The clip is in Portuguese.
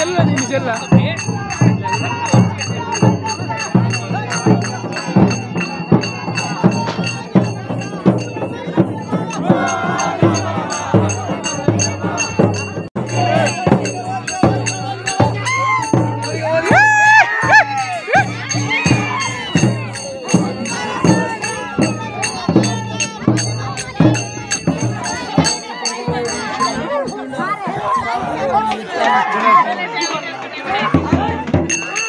ಜೆಲ್ಲಾ ನೀ Thank you.